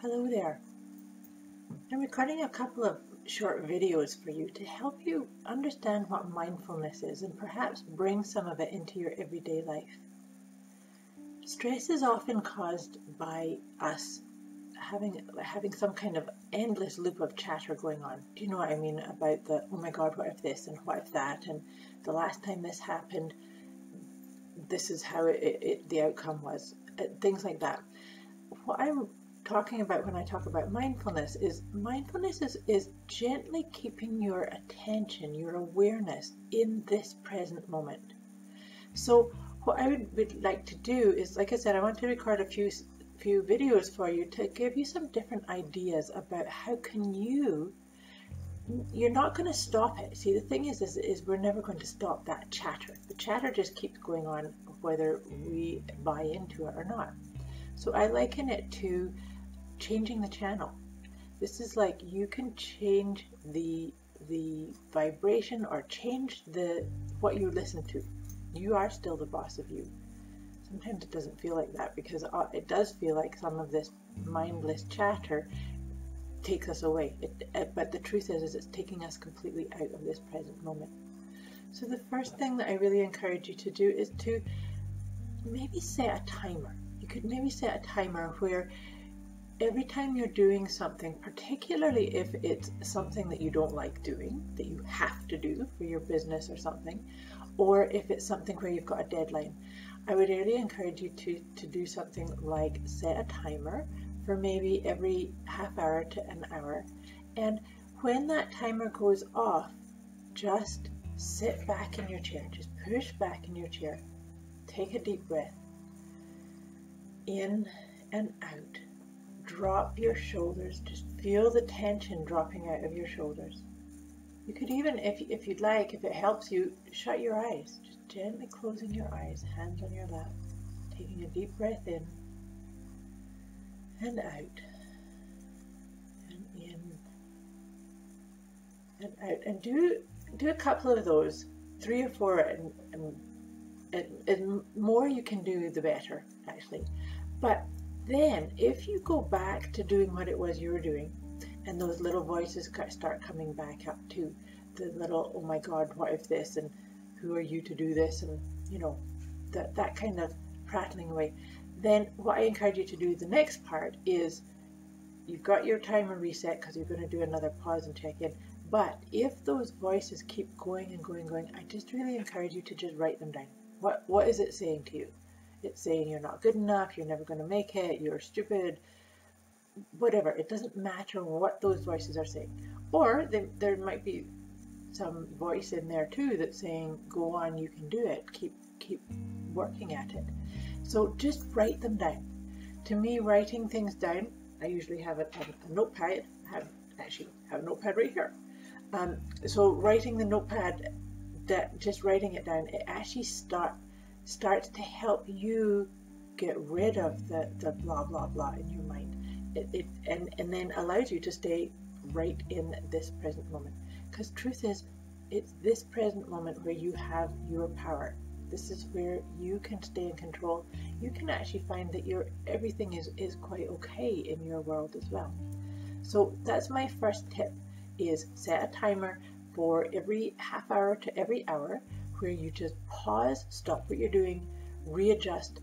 Hello there. I'm recording a couple of short videos for you to help you understand what mindfulness is and perhaps bring some of it into your everyday life. Stress is often caused by us having having some kind of endless loop of chatter going on. Do you know what I mean about the oh my god, what if this and what if that and the last time this happened, this is how it, it, the outcome was, uh, things like that. What I'm talking about when I talk about mindfulness is mindfulness is, is gently keeping your attention, your awareness in this present moment. So what I would, would like to do is, like I said, I want to record a few few videos for you to give you some different ideas about how can you you're not going to stop it. See, the thing is, is, is we're never going to stop that chatter. The chatter just keeps going on whether we buy into it or not. So I liken it to changing the channel. This is like you can change the the vibration or change the what you listen to. You are still the boss of you. Sometimes it doesn't feel like that because uh, it does feel like some of this mindless chatter takes us away. It, it, but the truth is, is it's taking us completely out of this present moment. So the first thing that I really encourage you to do is to maybe set a timer. You could maybe set a timer where every time you're doing something, particularly if it's something that you don't like doing, that you have to do for your business or something, or if it's something where you've got a deadline, I would really encourage you to, to do something like set a timer for maybe every half hour to an hour. And when that timer goes off, just sit back in your chair, just push back in your chair, take a deep breath, in and out drop your shoulders. Just feel the tension dropping out of your shoulders. You could even, if, if you'd like, if it helps you, shut your eyes. Just gently closing your eyes, hands on your lap, taking a deep breath in and out and in and out. And do do a couple of those, three or four, and, and, and, and more you can do, the better, actually. But then, if you go back to doing what it was you were doing, and those little voices start coming back up to the little, oh my God, what if this, and who are you to do this, and you know, that, that kind of prattling away, then what I encourage you to do the next part is you've got your timer reset because you're going to do another pause and check in. But if those voices keep going and going and going, I just really encourage you to just write them down. What What is it saying to you? It's saying you're not good enough, you're never going to make it, you're stupid, whatever. It doesn't matter what those voices are saying. Or they, there might be some voice in there too that's saying, go on, you can do it, keep, keep working at it. So just write them down. To me, writing things down, I usually have a, a, a notepad, have actually have a notepad right here. Um, so writing the notepad, that just writing it down, it actually start starts to help you get rid of the, the blah blah blah in your mind. It, it and and then allows you to stay right in this present moment. Because truth is it's this present moment where you have your power. This is where you can stay in control. You can actually find that your everything is is quite okay in your world as well. So that's my first tip is set a timer for every half hour to every hour where you just pause, stop what you're doing, readjust,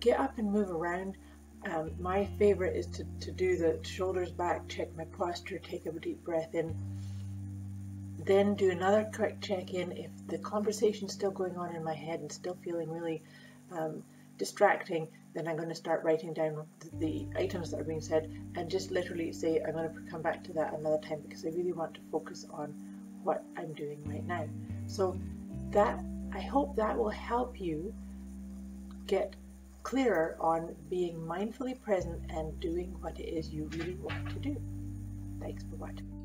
get up and move around. Um, my favorite is to, to do the shoulders back, check my posture, take a deep breath in, then do another quick check in. If the conversation's still going on in my head and still feeling really um, distracting, then I'm going to start writing down the, the, items that are being said and just literally say, I'm going to come back to that another time because I really want to focus on what I'm doing right now. So that I hope that will help you get clearer on being mindfully present and doing what it is you really want to do. Thanks for watching.